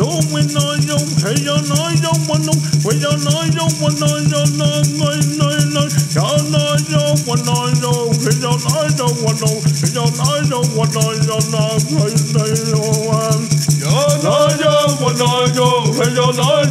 yo when I yo hey yo no yo one no when yo no yo one no yo no no no no yo no yo one no yo hey yo no yo one no hey yo no yo one no yo no no no Hey,